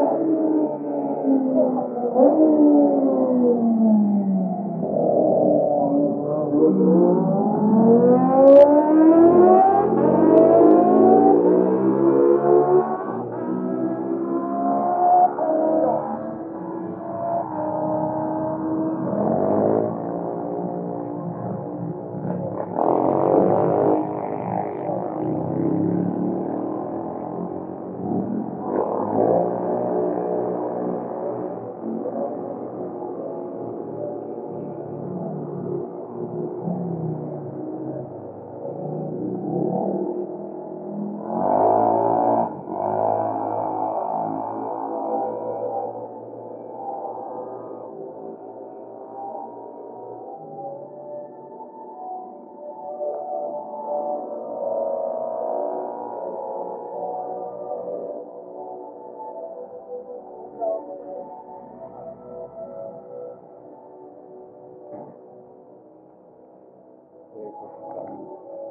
Oh, کے سکھا